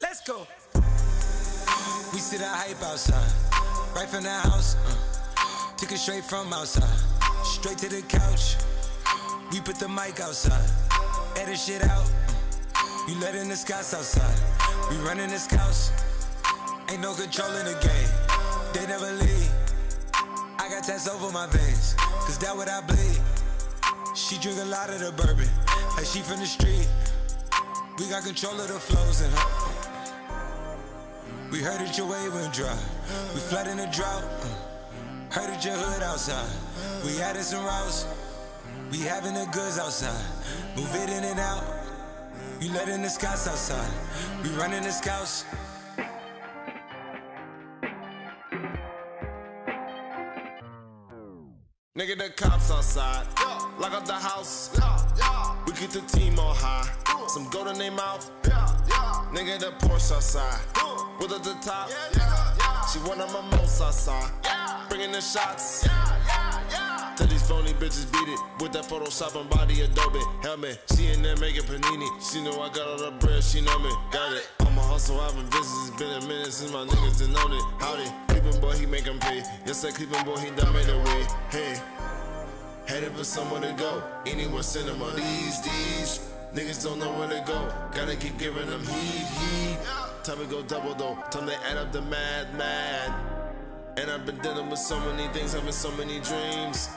Let's go. We see the hype outside, right from the house. Uh. Took it straight from outside, straight to the couch. We put the mic outside, edit shit out. You letting the Scotts outside, we running the Scotts. Ain't no control in the game, they never leave. Tats over my veins, cause that what I bleed. She drink a lot of the bourbon, like she from the street. We got control of the flows in her. We heard that your way went dry. We flood in the drought. Heard that your hood outside. We added some routes. We having the goods outside. Move it in and out. You letting the Scotts outside. We running the Scotts. Nigga, the cops outside. Lock up the house. We keep the team on high. Some gold in their mouth. Nigga, the Porsche outside. With at the top. She one of my most outside. Bringing the shots. Tell these phony bitches beat it with that Photoshop and body Adobe helmet. She in there making panini. She know I got all the bread. She know me. Got it. Hustle. I've been busy. It's been a minute since my niggas done known it. Howdy. Cleveland boy, he make 'em pay. Yes, that Cleveland boy, he done made a way. Hey. Headed for somewhere to go. Anywhere cinema. These, these. Niggas don't know where to go. Gotta keep giving them heat, heat. Time to go double though. Time to add up the mad, mad. And I've been dealing with so many things, having so many dreams.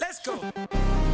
Let's go.